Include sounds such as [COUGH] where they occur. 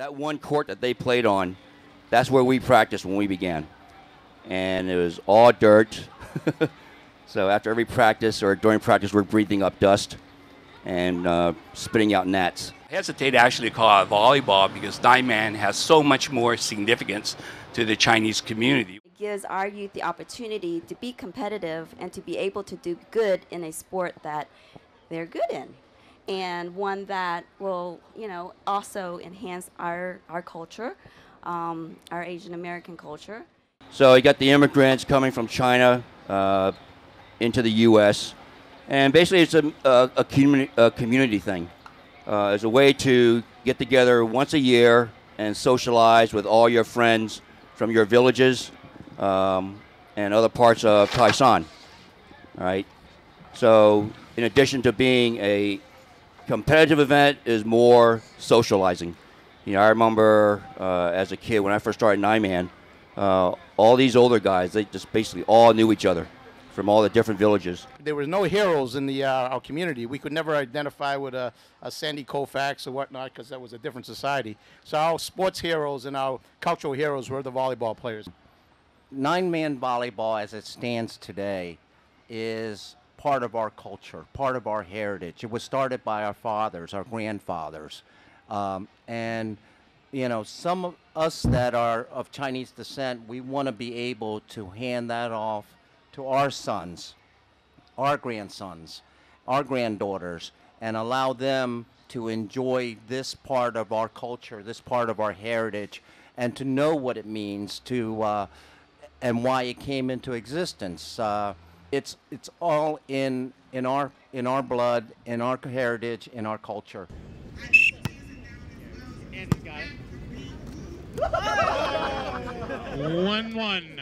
That one court that they played on, that's where we practiced when we began. And it was all dirt. [LAUGHS] so after every practice or during practice, we're breathing up dust and uh, spitting out gnats. I hesitate to actually call it volleyball because nine man has so much more significance to the Chinese community. It gives our youth the opportunity to be competitive and to be able to do good in a sport that they're good in and one that will, you know, also enhance our, our culture, um, our Asian American culture. So you got the immigrants coming from China uh, into the U.S., and basically it's a, a, a, communi- a community thing. Uh, it's a way to get together once a year and socialize with all your friends from your villages um, and other parts of Taisan. All right. So, in addition to being a competitive event, is more socializing. You know, I remember uh, as a kid when I first started nine man, uh, all these older guys they just basically all knew each other from all the different villages. There was no heroes in the uh, our community. We could never identify with a, a Sandy Koufax or whatnot because that was a different society. So our sports heroes and our cultural heroes were the volleyball players. Nine-man volleyball, as it stands today, is part of our culture, part of our heritage. It was started by our fathers, our grandfathers, um, and you know, some of us that are of Chinese descent, we want to be able to hand that off to our sons, our grandsons, our granddaughters, and allow them to enjoy this part of our culture, this part of our heritage, and to know what it means to uh, and why it came into existence. Uh, it's it's all in in our in our blood, in our heritage, in our culture. One one.